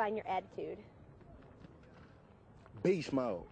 find your attitude. Beast mode.